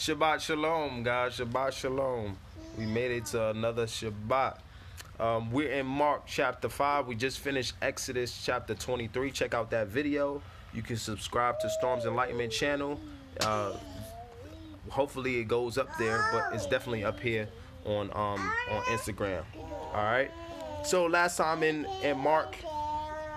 Shabbat Shalom, guys. Shabbat Shalom. We made it to another Shabbat. Um, we're in Mark chapter 5. We just finished Exodus chapter 23. Check out that video. You can subscribe to Storms Enlightenment channel. Uh, hopefully it goes up there, but it's definitely up here on um, on Instagram. All right. So last time in in Mark,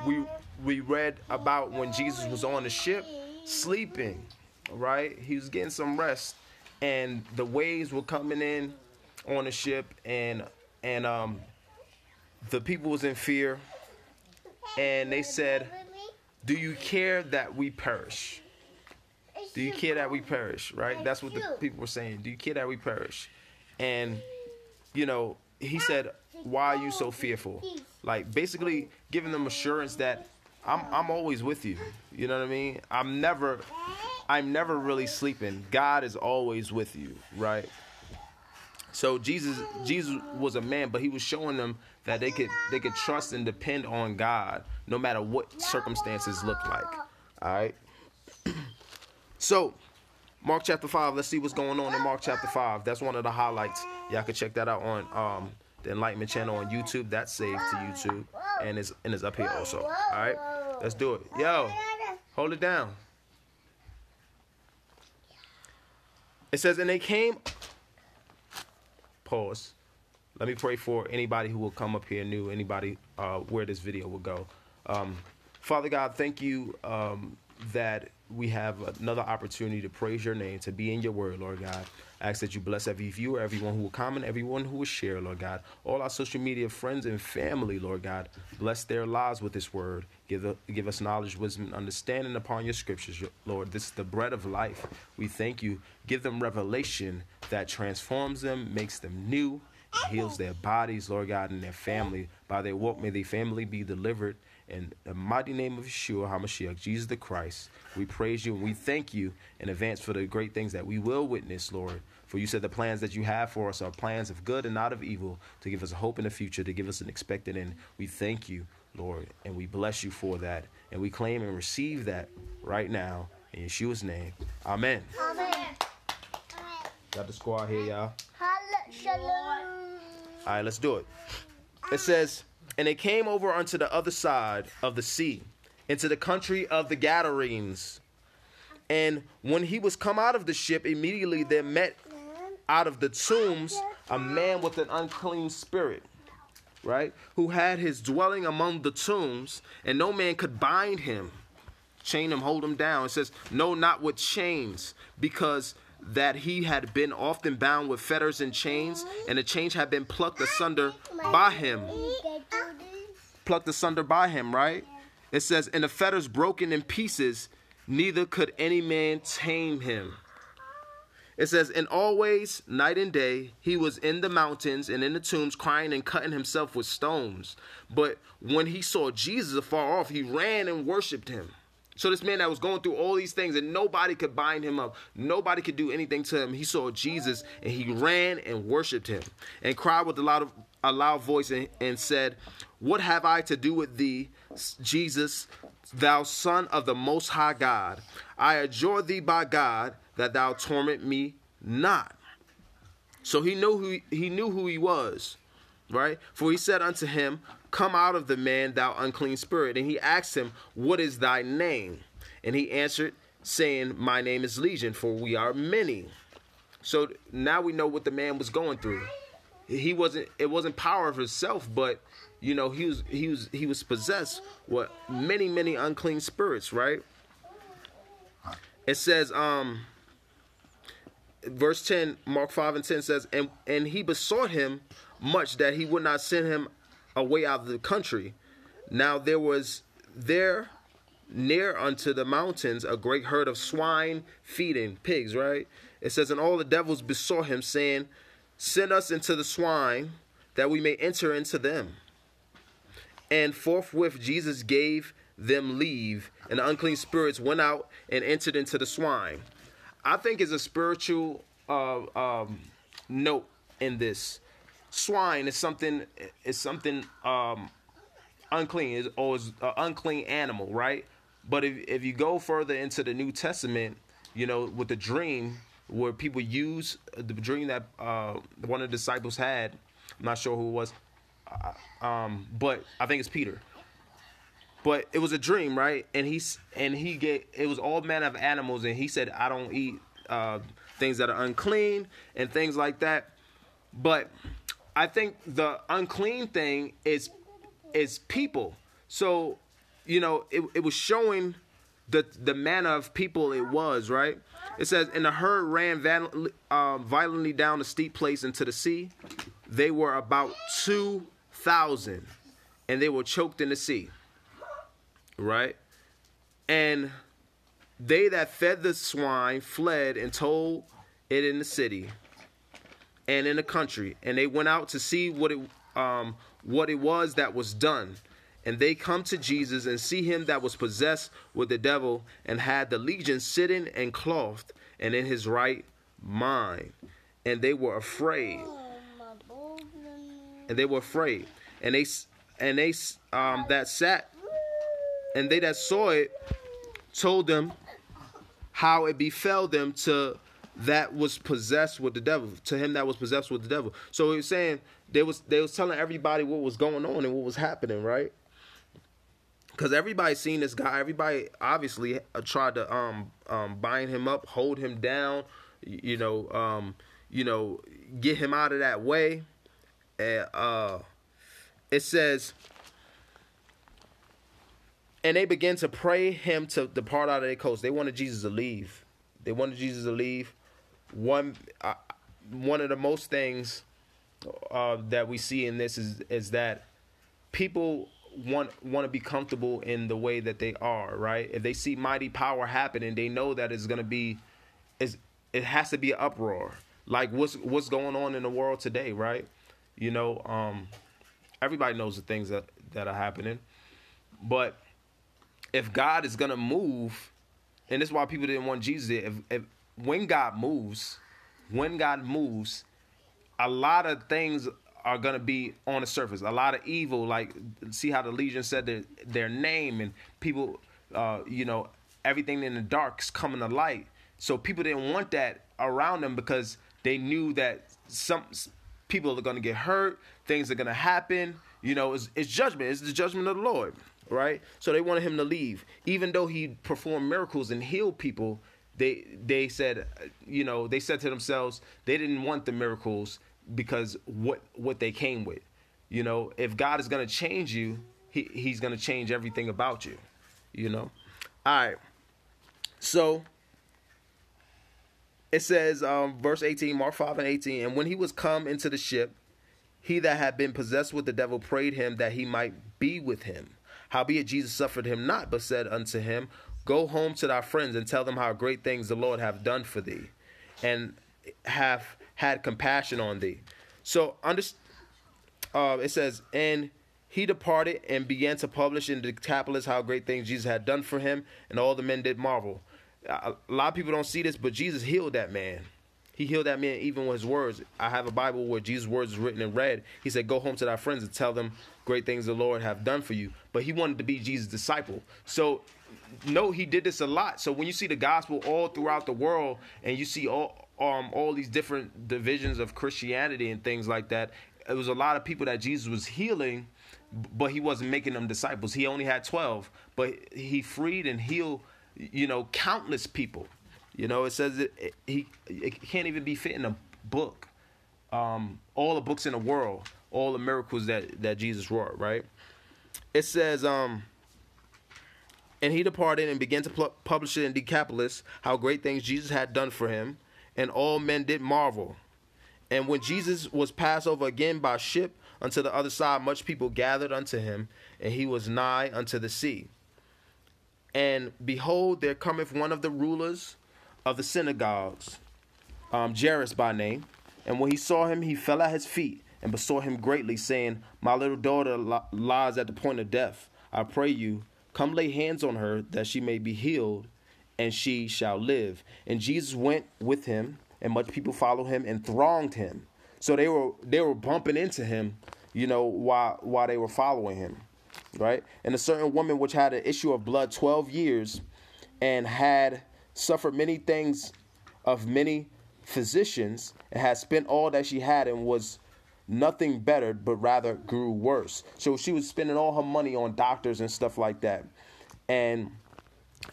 we we read about when Jesus was on the ship sleeping. Right, he was getting some rest, and the waves were coming in on the ship, and and um, the people was in fear, and they said, "Do you care that we perish?" Do you care that we perish? Right? That's what the people were saying. Do you care that we perish? And you know, he said, "Why are you so fearful?" Like basically giving them assurance that I'm I'm always with you. You know what I mean? I'm never I'm never really sleeping. God is always with you, right? So Jesus Jesus was a man, but he was showing them that they could they could trust and depend on God no matter what circumstances look like. All right? so Mark chapter 5, let's see what's going on in Mark chapter 5. That's one of the highlights. Y'all can check that out on um the Enlightenment channel on YouTube. That's saved to YouTube and is and is up here also. All right, let's do it. Yo, hold it down. It says, and they came. Pause. Let me pray for anybody who will come up here new, anybody uh, where this video will go. Um, Father God, thank you um, that we have another opportunity to praise your name, to be in your word, Lord God. I ask that you bless every viewer, everyone who will comment, everyone who will share, Lord God. All our social media friends and family, Lord God. Bless their lives with this word. Give, the, give us knowledge, wisdom, and understanding upon your scriptures, Lord. This is the bread of life. We thank you. Give them revelation that transforms them, makes them new, heals their bodies, Lord God, and their family. By their walk, may their family be delivered in the mighty name of Yeshua HaMashiach, Jesus the Christ, we praise you and we thank you in advance for the great things that we will witness, Lord. For you said the plans that you have for us are plans of good and not of evil, to give us a hope in the future, to give us an expected end. We thank you, Lord, and we bless you for that. And we claim and receive that right now in Yeshua's name. Amen. Amen. Got the squad here, y'all. Shalom. All right, let's do it. It says, And they came over unto the other side of the sea, into the country of the Gadarenes. And when he was come out of the ship, immediately there met out of the tombs a man with an unclean spirit, right? Who had his dwelling among the tombs, and no man could bind him, chain him, hold him down. It says, No, not with chains, because that he had been often bound with fetters and chains, and the chains had been plucked asunder by him. Plucked asunder by him, right? It says, And the fetters broken in pieces, neither could any man tame him. It says, And always, night and day, he was in the mountains and in the tombs, crying and cutting himself with stones. But when he saw Jesus afar off, he ran and worshipped him. So this man that was going through all these things and nobody could bind him up, nobody could do anything to him. He saw Jesus and he ran and worshipped him and cried with a loud, a loud voice and, and said, "What have I to do with thee, Jesus, thou Son of the Most High God? I adjure thee by God that thou torment me not." So he knew who he knew who he was, right? For he said unto him, Come out of the man, thou unclean spirit. And he asked him, What is thy name? And he answered, saying, My name is Legion, for we are many. So now we know what the man was going through. He wasn't it wasn't power of himself, but you know, he was he was he was possessed with many, many unclean spirits, right? It says, um, verse 10, Mark 5 and 10 says, and and he besought him much that he would not send him away out of the country. Now there was there near unto the mountains a great herd of swine feeding pigs, right? It says, And all the devils besought him, saying, Send us into the swine, that we may enter into them. And forthwith Jesus gave them leave, and the unclean spirits went out and entered into the swine. I think is a spiritual uh, um, note in this swine is something is something um, unclean is or is an unclean animal, right? But if if you go further into the New Testament, you know, with the dream where people use the dream that uh, one of the disciples had. I'm not sure who it was, uh, um, but I think it's Peter. But it was a dream, right? And he's and he get it was all manner of animals, and he said, "I don't eat uh, things that are unclean and things like that." But I think the unclean thing is is people. So, you know, it, it was showing the the manner of people it was, right? It says, and the herd ran violently, uh, violently down a steep place into the sea. They were about two thousand, and they were choked in the sea. Right, and they that fed the swine fled and told it in the city and in the country, and they went out to see what it um, what it was that was done. And they come to Jesus and see him that was possessed with the devil and had the legion sitting and clothed and in his right mind. And they were afraid. And they were afraid. And they and they um, that sat and they that saw it told them how it befell them to that was possessed with the devil. To him that was possessed with the devil. So he was saying they was they was telling everybody what was going on and what was happening right? Because everybody seen this guy. Everybody obviously tried to um um bind him up hold him down you know um you know get him out of that way. And uh it says and they began to pray him to depart out of their coast. They wanted jesus to leave. They wanted jesus to leave one uh, one of the most things uh, that we see in this is is that people want want to be comfortable in the way that they are, right? If they see mighty power happening, they know that it's going to be is it has to be an uproar. Like what's what's going on in the world today, right? You know, um everybody knows the things that that are happening. But if God is going to move, and this is why people didn't want Jesus, if, if when God moves, when God moves, a lot of things are gonna be on the surface. A lot of evil, like see how the Legion said their their name and people, uh, you know, everything in the dark's coming to light. So people didn't want that around them because they knew that some people are gonna get hurt, things are gonna happen. You know, it's, it's judgment. It's the judgment of the Lord, right? So they wanted him to leave, even though he performed miracles and healed people they they said you know they said to themselves they didn't want the miracles because what what they came with. You know if god is going to change you he, he's going to change everything about you you know? All right. So it says um, verse 18 mark 5 and 18 and when he was come into the ship he that had been possessed with the devil prayed him that he might be with him. Howbeit jesus suffered him not but said unto him Go home to thy friends and tell them how great things the Lord have done for thee, and have had compassion on thee. So under, uh, it says, and he departed and began to publish in the Decapolis how great things Jesus had done for him, and all the men did marvel. A lot of people don't see this, but Jesus healed that man. He healed that man even with his words. I have a Bible where Jesus' words is written in red. He said, Go home to thy friends and tell them great things the Lord have done for you. But he wanted to be Jesus' disciple. So no, he did this a lot. So when you see the gospel all throughout the world and you see all um all these different divisions of Christianity and things like that, it was a lot of people that Jesus was healing, but he wasn't making them disciples. He only had 12, but he freed and healed, you know, countless people. You know, it says it, it he it can't even be fit in a book. Um, all the books in the world, all the miracles that that Jesus wrought, right? It says um and he departed and began to publish it in Decapolis how great things Jesus had done for him, and all men did marvel. And when Jesus was passed over again by ship unto the other side, much people gathered unto him, and he was nigh unto the sea. And behold, there cometh one of the rulers of the synagogues, um, Jairus by name. And when he saw him, he fell at his feet and besought him greatly, saying, My little daughter lies at the point of death. I pray you, Come lay hands on her that she may be healed, and she shall live. And Jesus went with him, and much people followed him and thronged him. So they were they were bumping into him, you know, while while they were following him. Right? And a certain woman which had an issue of blood twelve years and had suffered many things of many physicians and had spent all that she had and was nothing bettered, but rather grew worse. So she was spending all her money on doctors and stuff like that. And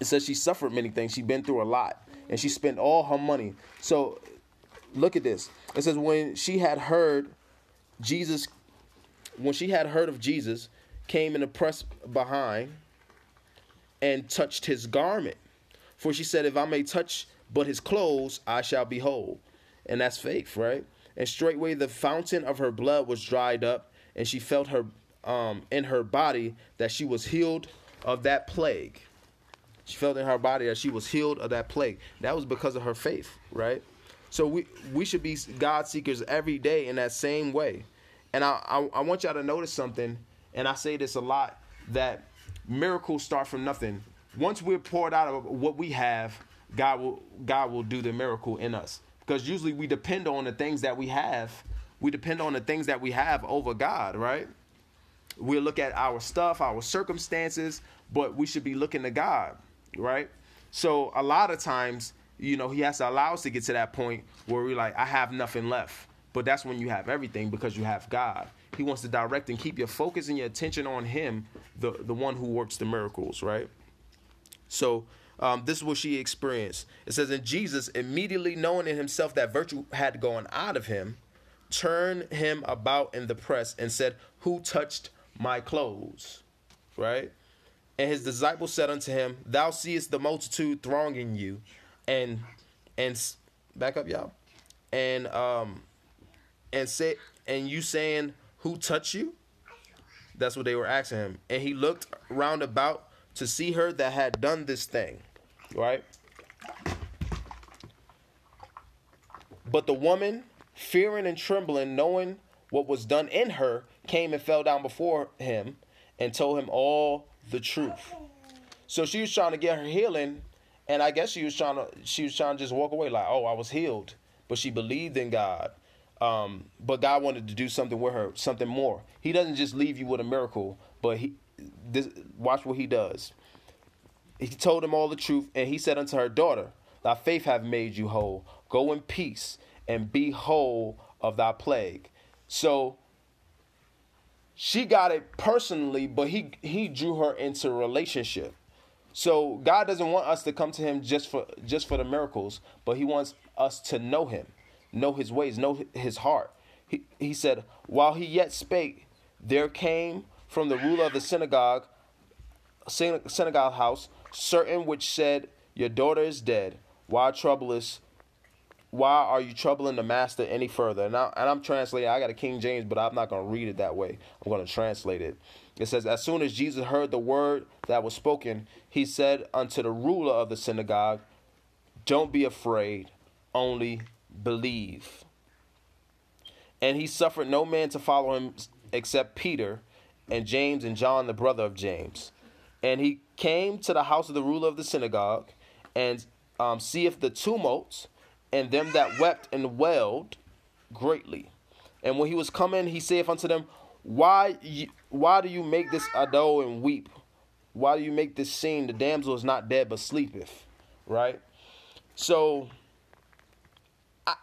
it says she suffered many things. She'd been through a lot. And she spent all her money. So look at this. It says when she had heard Jesus, when she had heard of Jesus, came in the press behind and touched his garment. For she said, If I may touch but his clothes, I shall be whole. And that's faith, right? And straightway the fountain of her blood was dried up, and she felt her um, in her body that she was healed of that plague. She felt in her body that she was healed of that plague. That was because of her faith, right? So we we should be God seekers every day in that same way. And I, I, I want y'all to notice something, and I say this a lot, that miracles start from nothing. Once we're poured out of what we have, God will God will do the miracle in us. Because usually we depend on the things that we have. We depend on the things that we have over God, right? We look at our stuff, our circumstances, but we should be looking to God, right? So a lot of times, you know, he has to allow us to get to that point where we're like, I have nothing left. But that's when you have everything because you have God. He wants to direct and keep your focus and your attention on Him, the, the one who works the miracles, right? So um, this is what she experienced. It says, And Jesus, immediately knowing in himself that virtue had gone out of him, turned him about in the press and said, Who touched my clothes? Right? And his disciples said unto him, Thou seest the multitude thronging you, and and back up, y'all, and um and say and you saying, Who touched you? That's what they were asking him. And he looked round about to see her that had done this thing. Right? But the woman, fearing and trembling, knowing what was done in her, came and fell down before him and told him all the truth. So she was trying to get her healing, and I guess she was trying to she was trying to just walk away like, oh, I was healed. But she believed in God. Um, but God wanted to do something with her, something more. He doesn't just leave you with a miracle, but he this, watch what he does. He told him all the truth, and he said unto her daughter, Thy faith hath made you whole. Go in peace and be whole of thy plague. So she got it personally, but he he drew her into relationship. So God doesn't want us to come to him just for just for the miracles, but he wants us to know him, know his ways, know his heart. He he said, while he yet spake, there came from the ruler of the synagogue synagogue house certain which said, Your daughter is dead. Why troublest? Why are you troubling the master any further? And, I, and I'm translating. I got a King James, but I'm not going to read it that way. I'm going to translate it. It says, As soon as Jesus heard the word that was spoken, he said unto the ruler of the synagogue, Don't be afraid, only believe. And he suffered no man to follow him except Peter and James and John, the brother of James. And he came to the house of the ruler of the synagogue, and um, seeth the tumult, and them that wept and wailed greatly. And when he was coming, he saith unto them, Why why do you make this ado and weep? Why do you make this scene? The damsel is not dead, but sleepeth. Right? So I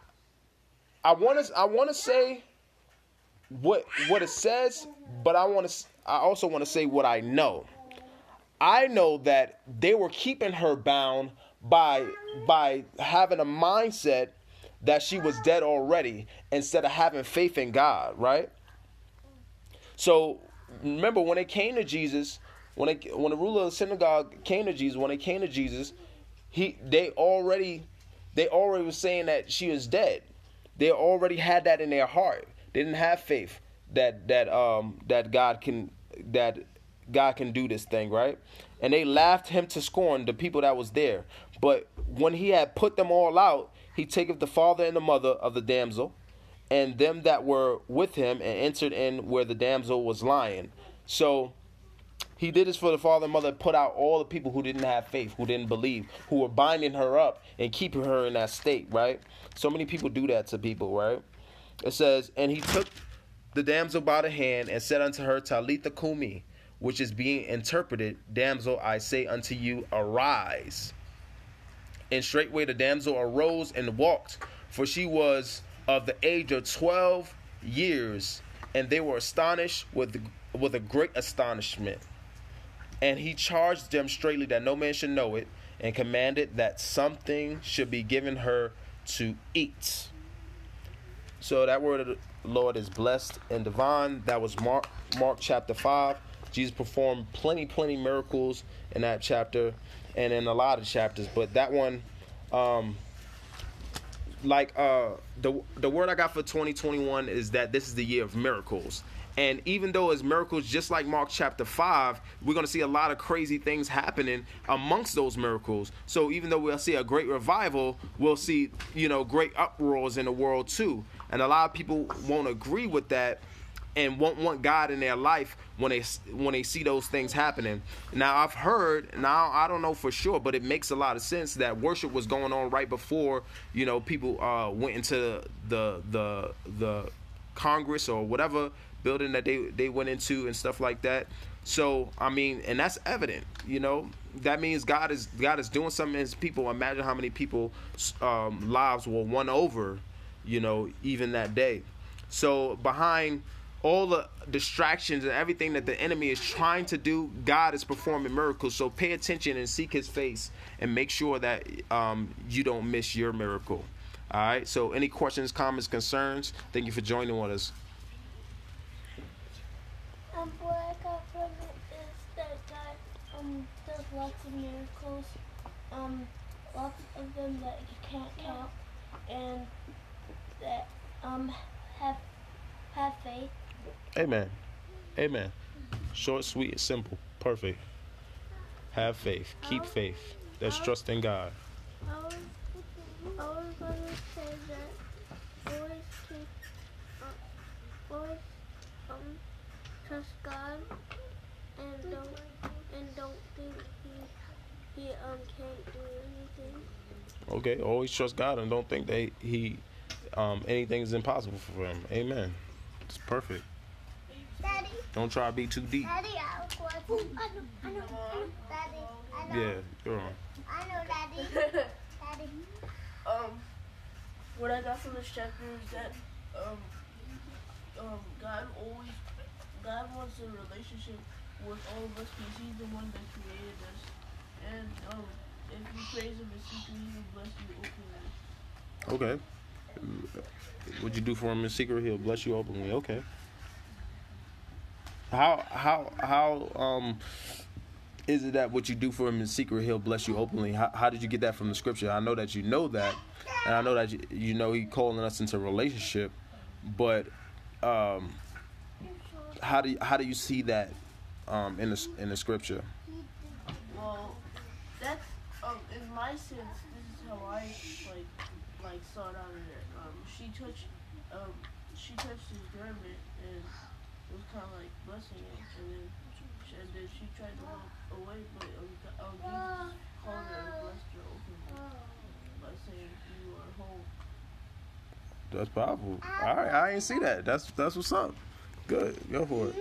I want to I want to say what what it says, but I want to I also want to say what I know. I know that they were keeping her bound by by having a mindset that she was dead already instead of having faith in God, right? So remember when they came to Jesus, when when the ruler of the synagogue came to Jesus, when they came to Jesus, he they already they already was saying that she was dead. They already had that in their heart. They didn't have faith that that um that God can that God can do this thing, right? And they laughed him to scorn, the people that was there. But when he had put them all out, he taketh the father and the mother of the damsel, and them that were with him, and entered in where the damsel was lying. So he did this for the father and mother, put out all the people who didn't have faith, who didn't believe, who were binding her up and keeping her in that state, right? So many people do that to people, right? It says, And he took the damsel by the hand and said unto her, Talitha Kumi, which is being interpreted, Damsel, I say unto you, arise. And straightway the damsel arose and walked, for she was of the age of twelve years, and they were astonished with with a great astonishment. And he charged them straightly that no man should know it, and commanded that something should be given her to eat. So that word of the Lord is blessed and divine. That was Mark, Mark chapter 5. Jesus performed plenty, plenty miracles in that chapter and in a lot of chapters, but that one, um, like uh, the the word I got for 2021 is that this is the year of miracles. And even though it's miracles, just like Mark chapter 5, we're going to see a lot of crazy things happening amongst those miracles. So even though we'll see a great revival, we'll see, you know, great uproars in the world too. And a lot of people won't agree with that and won't want God in their life when they when they see those things happening. Now I've heard, now I don't know for sure, but it makes a lot of sense that worship was going on right before you know people uh, went into the the the Congress or whatever building that they they went into and stuff like that. So I mean, and that's evident, you know. That means God is God is doing something in His people. Imagine how many people um, lives were won over, you know, even that day. So behind all the distractions and everything that the enemy is trying to do, God is performing miracles. So pay attention and seek His face, and make sure that um, you don't miss your miracle. All right. So any questions, comments, concerns? Thank you for joining with us. Um, what I got from it is that God um does lots of miracles, um, lots of them that you can't count, and that um have have faith. Amen. Amen. Short, sweet, simple, perfect. Have faith. Keep faith. That's trust in God. Always trust God and don't think he he can't do anything. Okay. Always trust God and don't think that He um, anything is impossible for Him. Amen. It's perfect. Daddy, Don't try to be too deep. Daddy, I have a question. I know, I know, I know, Daddy, I know, Yeah, you're on. I know, Daddy, Daddy. um, what I got from this chapter is that um, um, God always, God wants a relationship with all of us because He's the one that created us, and um, if you praise Him in secret, He will bless you openly. Okay. What you do for him in secret, he'll bless you openly. Okay. How how how um is it that what you do for him in secret, he'll bless you openly? How, how did you get that from the scripture? I know that you know that, and I know that you, you know he calling us into a relationship, but um, how do you, how do you see that um, in the in the scripture? Well, that's um, in my sense, this is how I like like saw it out of it. Um, she touched um, she touched his garment and it was kind of like blessing him, and then she, and then she tried to walk away, but um, G- um, Jesus called her and blessed her openly by saying, "You are whole." That's powerful. All right, I ain't see that. That's that's what's up. Good, go for it.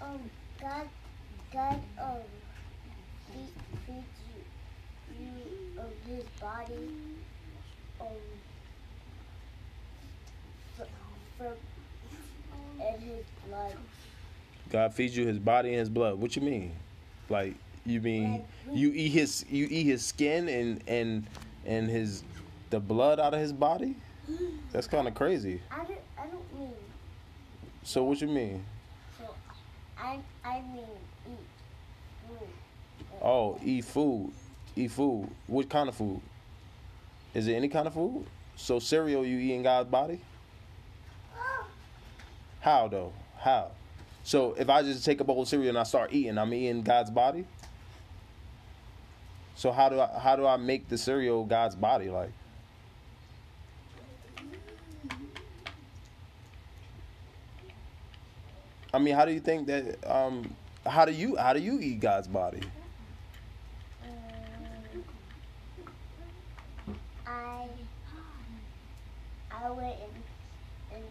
Um, God, God, um, feed, feeds you, you, um, his body, um, from, from, and his blood. God feeds you his body and his blood. What you mean? Like you mean you eat his you eat his skin and and and his the blood out of his body? That's kind of crazy. I don't, I don't mean, So what you mean? so, I, I mean eat food. Oh, eat food. Eat food. What kind of food? Is it any kind of food? So cereal you eat in God's body? Oh. How though? How? So if I just take a bowl of cereal and I start eating, I'm eating God's body. So how do I how do I make the cereal God's body like? I mean, how do you think that? Um, how do you how do you eat God's body? Um, I I went in, and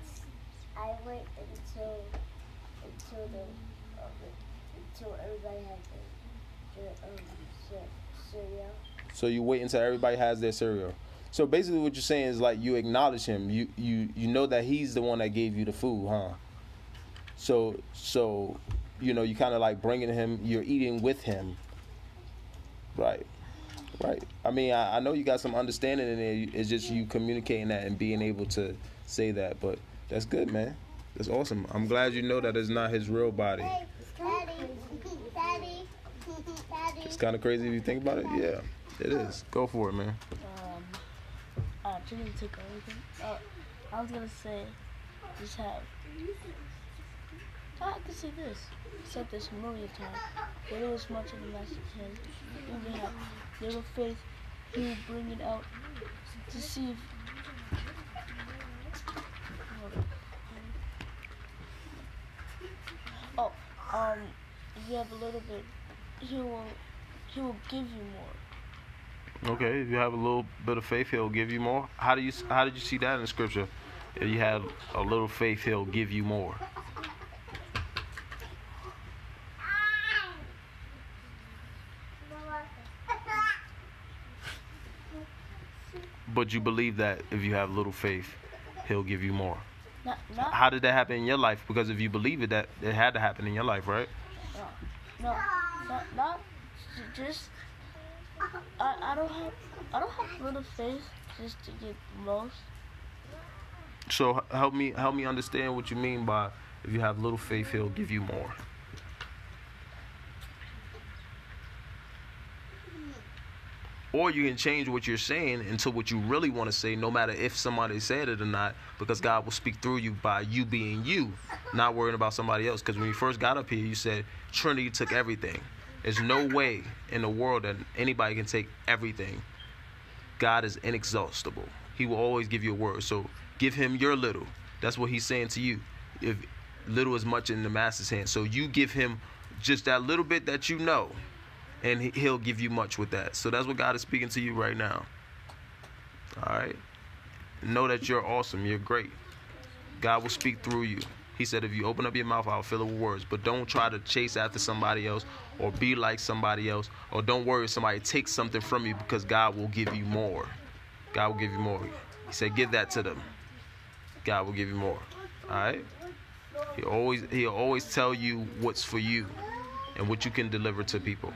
I went until until the until everybody had the, the um cereal. So you wait until everybody has their cereal. So basically, what you're saying is like you acknowledge him. You you you know that he's the one that gave you the food, huh? So so you know you kind of like bringing him. You're eating with him. Right. Right. I mean, I, I know you got some understanding in there. It's just you communicating that and being able to say that. But that's good, man. That's awesome. I'm glad you know that it's not his real body. It's kind of crazy if you think about it. Yeah, it is. Go for it, man. Um, uh, didn't take everything. Uh, I was gonna say, just have. I could say this. Said this a million times. But it was much of the message. And even have little faith, he will bring it out to see if. Oh, um, if you have a little bit, he will, he will give you more. Okay, if you have a little bit of faith, he'll give you more. How do you how did you see that in scripture? If you have a little faith, he'll give you more. But you believe that if you have little faith, he'll give you more. Not, not How did that happen in your life? Because if you believe it, that it had to happen in your life, right? No, not, not just. I, I don't have I don't have little faith just to get most. So help me help me understand what you mean by if you have little faith, he'll give you more. Or you can change what you're saying into what you really want to say, no matter if somebody said it or not, because God will speak through you by you being you, not worrying about somebody else. Because when you first got up here, you said Trinity took everything. There's no way in the world that anybody can take everything. God is inexhaustible. He will always give you a word. So give him your little. That's what he's saying to you. If little is much in the master's hand. So you give him just that little bit that you know, and he- he'll give you much with that. So that's what God is speaking to you right now. All right. Know that you're awesome. You're great. God will speak through you. He said, if you open up your mouth, I'll fill it with words. But don't try to chase after somebody else or be like somebody else. Or don't worry if somebody takes something from you because God will give you more. God will give you more. He said, give that to them. God will give you more. All right? He always he'll always tell you what's for you and what you can deliver to people.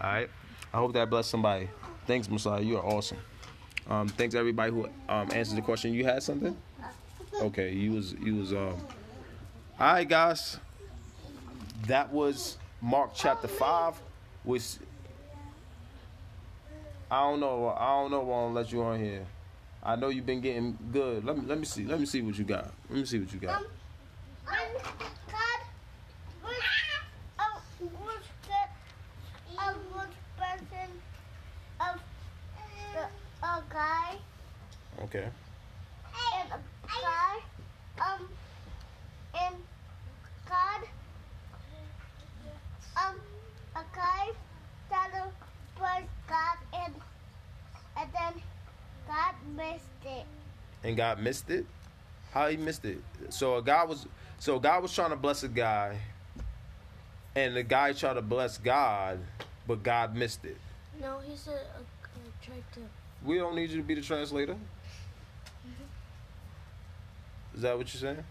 All right? I hope that blessed somebody. Thanks, Messiah. You are awesome. Um, thanks everybody who um, answered the question. You had something? Okay, you was you was um. All right, guys. That was Mark chapter five. Which I don't know. I don't know. Why I'm gonna let you on here. I know you've been getting good. Let me let me see. Let me see what you got. Let me see what you got. Um, um, God was, uh, was the, uh, was person of the, a guy Okay. and a guy, um, and God, um, a guy that was God and, and then God missed it. and God missed it? How he missed it? So a guy was so God was trying to bless a guy, and the guy tried to bless God, but God missed it. No, he said uh, uh, tried to. We don't need you to be the translator. Is that what you're saying?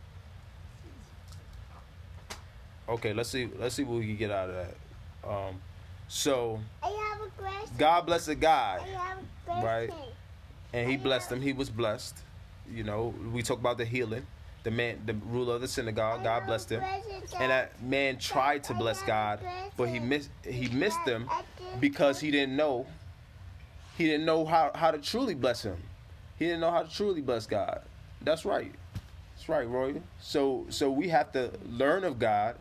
Okay, let's see. Let's see what we can get out of that. Um, so I have a question. God blessed a guy, I have a question. Right. and He blessed him. He was blessed. You know, we talk about the healing. The man, the ruler of the synagogue, God blessed him. and that man tried to bless God, but he missed he missed him because he didn't know he didn't know how, how to truly bless him. He didn't know how to truly bless God. That's right. That's right, Roy. So so we have to learn of God,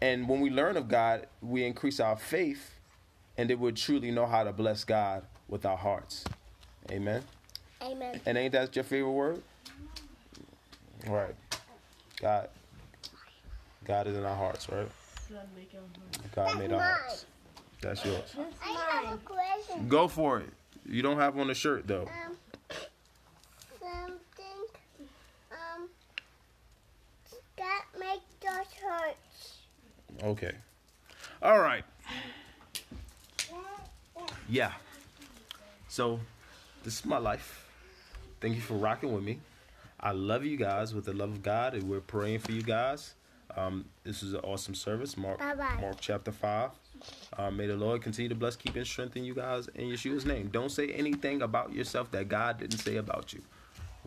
and when we learn of God, we increase our faith, and then we'll truly know how to bless God with our hearts. Amen. Amen. And ain't that your favorite word? Right. God. God is in our hearts, right? God make him God made our hearts. That's yours. I have a question. Go for it. You don't have on the shirt though. Um, um, that makes us hurt. Okay. All right. Yeah. So, this is my life. Thank you for rocking with me. I love you guys with the love of God, and we're praying for you guys. Um, this is an awesome service. Mark, Bye-bye. Mark chapter five. Uh, may the Lord continue to bless, keep, and strengthen you guys in Yeshua's name. Don't say anything about yourself that God didn't say about you.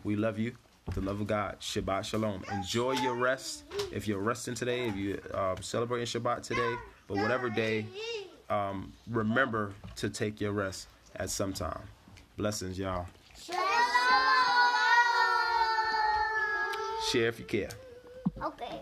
We love you. The love of God. Shabbat Shalom. Enjoy your rest. If you're resting today, if you're um, celebrating Shabbat today, but whatever day, um, remember to take your rest at some time. Blessings, y'all. Shalom. Share if you care. Okay.